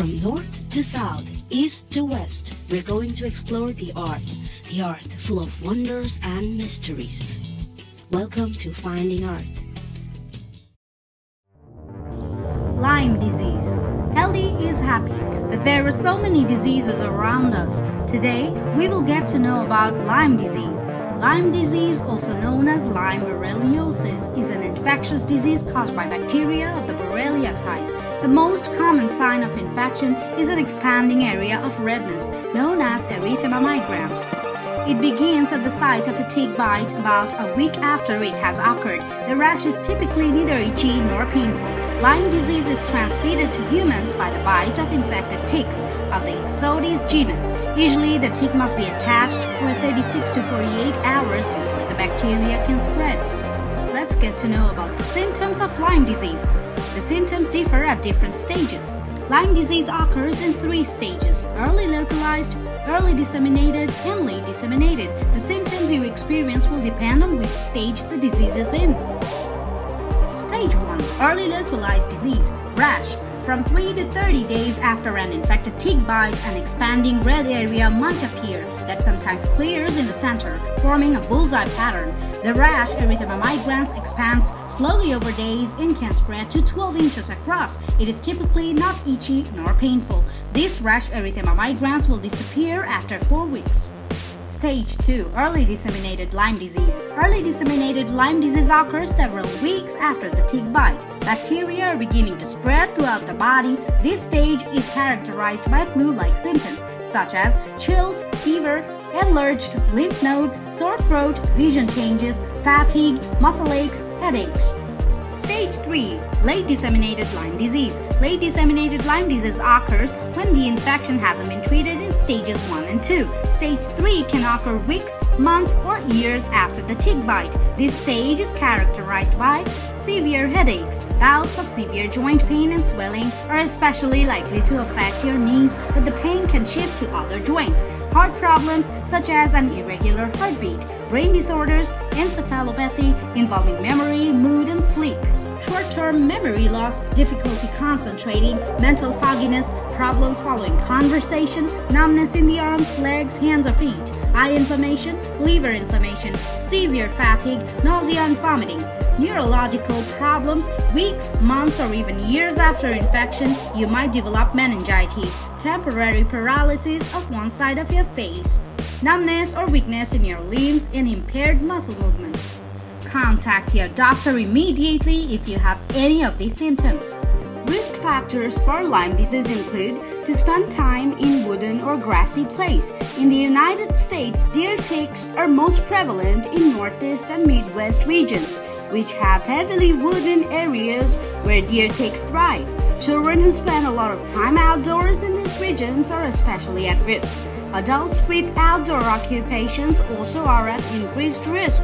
From north to south, east to west, we're going to explore the art. The art full of wonders and mysteries. Welcome to Finding Earth. Lyme disease. Healthy is happy, but there are so many diseases around us. Today, we will get to know about Lyme disease. Lyme disease, also known as Lyme borreliosis, is an infectious disease caused by bacteria of the Borrelia type. The most common sign of infection is an expanding area of redness known as erythema migrans. It begins at the site of a tick bite about a week after it has occurred. The rash is typically neither itchy nor painful. Lyme disease is transmitted to humans by the bite of infected ticks of the Ixodes genus. Usually, the tick must be attached for 36 to 48 hours before the bacteria can spread. Let's get to know about the symptoms of Lyme disease. The symptoms differ at different stages. Lyme disease occurs in three stages early localized, early disseminated, and late disseminated. The symptoms you experience will depend on which stage the disease is in. Stage 1 Early localized disease, rash. From 3 to 30 days after an infected tick bite, an expanding red area might appear that sometimes clears in the center, forming a bullseye pattern. The rash, erythema migrans, expands slowly over days and can spread to 12 inches across. It is typically not itchy nor painful. This rash, erythema migrans, will disappear after 4 weeks. Stage 2 Early disseminated Lyme disease. Early disseminated Lyme disease occurs several weeks after the tick bite. Bacteria are beginning to spread throughout the body. This stage is characterized by flu like symptoms such as chills, fever, enlarged lymph nodes, sore throat, vision changes, fatigue, muscle aches, headaches. Stage 3 Late disseminated Lyme disease. Late disseminated Lyme disease occurs when the infection hasn't been treated stages 1 and 2. Stage 3 can occur weeks, months, or years after the tick bite. This stage is characterized by severe headaches. Bouts of severe joint pain and swelling are especially likely to affect your knees, but the pain can shift to other joints. Heart problems such as an irregular heartbeat, brain disorders, encephalopathy involving memory, mood, and sleep short-term memory loss, difficulty concentrating, mental fogginess, problems following conversation, numbness in the arms, legs, hands, or feet, eye inflammation, liver inflammation, severe fatigue, nausea and vomiting, neurological problems, weeks, months, or even years after infection, you might develop meningitis, temporary paralysis of one side of your face, numbness or weakness in your limbs, and impaired muscle movement. Contact your doctor immediately if you have any of these symptoms. Risk factors for Lyme disease include to spend time in wooden or grassy place. In the United States, deer ticks are most prevalent in northeast and midwest regions, which have heavily wooden areas where deer ticks thrive. Children who spend a lot of time outdoors in these regions are especially at risk. Adults with outdoor occupations also are at increased risk.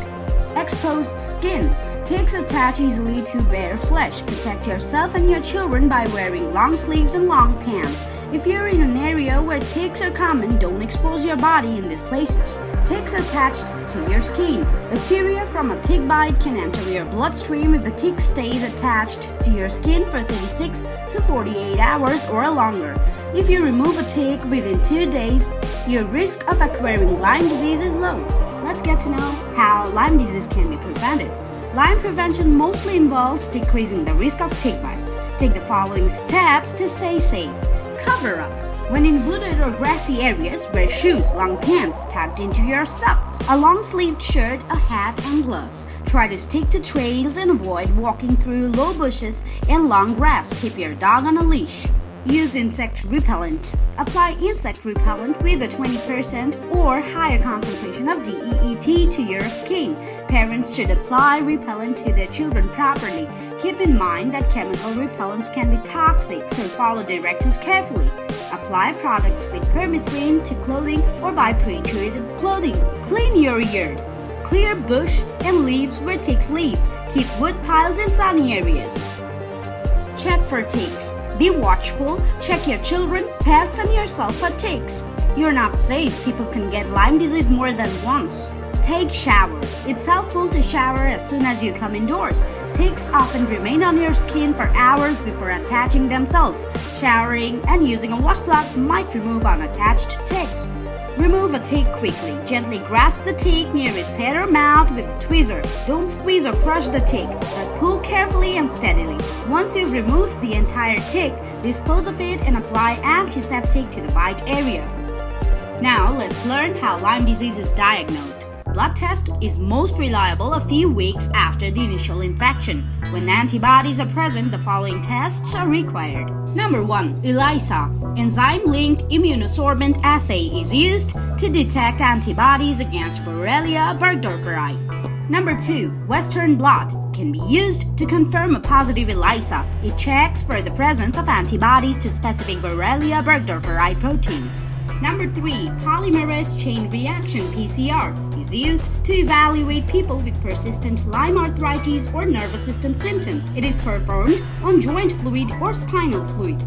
Exposed skin. Ticks attach easily to bare flesh. Protect yourself and your children by wearing long sleeves and long pants. If you're in an area where ticks are common, don't expose your body in these places. Ticks attached to your skin. Bacteria from a tick bite can enter your bloodstream if the tick stays attached to your skin for 36 to 48 hours or longer. If you remove a tick within two days, your risk of acquiring Lyme disease is low let's get to know how Lyme disease can be prevented. Lyme prevention mostly involves decreasing the risk of tick bites. Take the following steps to stay safe. Cover up. When in wooded or grassy areas, wear shoes, long pants tucked into your socks, a long sleeved shirt, a hat, and gloves. Try to stick to trails and avoid walking through low bushes and long grass. Keep your dog on a leash. Use insect repellent. Apply insect repellent with a 20% or higher concentration of DEET to your skin. Parents should apply repellent to their children properly. Keep in mind that chemical repellents can be toxic, so follow directions carefully. Apply products with permethrin to clothing or buy pre-treated clothing. Clean your yard. Clear bush and leaves where ticks live. Keep wood piles in sunny areas. Check for ticks. Be watchful, check your children, pets, and yourself for ticks. You're not safe. People can get Lyme disease more than once. Take shower. It's helpful to shower as soon as you come indoors. Ticks often remain on your skin for hours before attaching themselves. Showering and using a washcloth might remove unattached ticks. Remove a tick quickly. Gently grasp the tick near its head or mouth with a tweezer. Don't squeeze or crush the tick, but pull carefully and steadily. Once you've removed the entire tick, dispose of it and apply antiseptic to the bite area. Now let's learn how Lyme disease is diagnosed. Blood test is most reliable a few weeks after the initial infection. When antibodies are present, the following tests are required. Number 1. ELISA enzyme-linked immunosorbent assay is used to detect antibodies against Borrelia burgdorferi. Number 2. Western blot can be used to confirm a positive ELISA. It checks for the presence of antibodies to specific Borrelia burgdorferi proteins. Number 3. Polymerase chain reaction PCR is used to evaluate people with persistent Lyme arthritis or nervous system symptoms. It is performed on joint fluid or spinal fluid.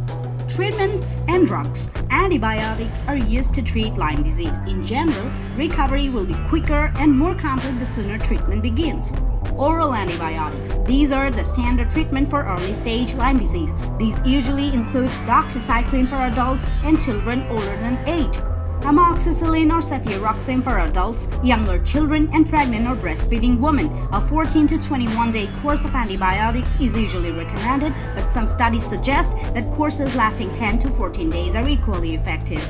Treatments and drugs. Antibiotics are used to treat Lyme disease. In general, recovery will be quicker and more complete the sooner treatment begins. Oral antibiotics. These are the standard treatment for early stage Lyme disease. These usually include doxycycline for adults and children older than 8 amoxicillin or cefuroxime for adults, younger children, and pregnant or breastfeeding women. A 14 to 21 day course of antibiotics is usually recommended, but some studies suggest that courses lasting 10 to 14 days are equally effective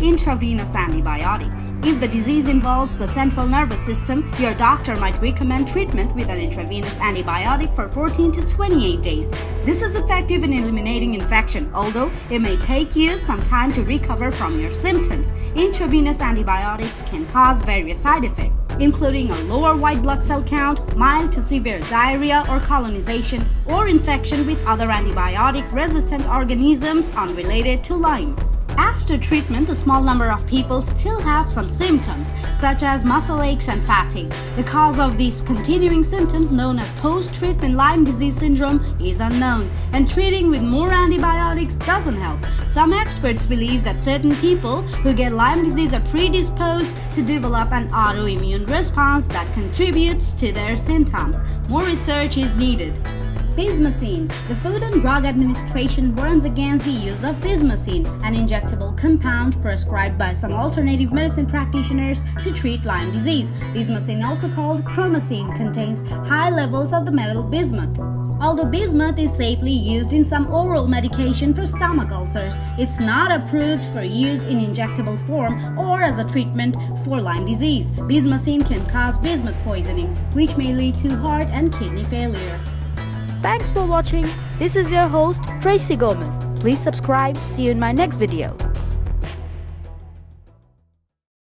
intravenous antibiotics. If the disease involves the central nervous system, your doctor might recommend treatment with an intravenous antibiotic for 14 to 28 days. This is effective in eliminating infection, although it may take you some time to recover from your symptoms. Intravenous antibiotics can cause various side effects including a lower white blood cell count, mild to severe diarrhea or colonization, or infection with other antibiotic resistant organisms unrelated to Lyme. After treatment, a small number of people still have some symptoms, such as muscle aches and fatigue. The cause of these continuing symptoms, known as post treatment Lyme disease syndrome, is unknown, and treating with more antibiotics doesn't help. Some experts believe that certain people who get Lyme disease are predisposed to develop an autoimmune response that contributes to their symptoms. More research is needed. Bismacine. The Food and Drug Administration warns against the use of bismacine, an injectable compound prescribed by some alternative medicine practitioners to treat Lyme disease. Bismacine, also called chromacine, contains high levels of the metal bismuth. Although bismuth is safely used in some oral medication for stomach ulcers, it's not approved for use in injectable form or as a treatment for Lyme disease. Bismacine can cause bismuth poisoning, which may lead to heart and kidney failure. Thanks for watching. This is your host, Tracy Gomez. Please subscribe. See you in my next video.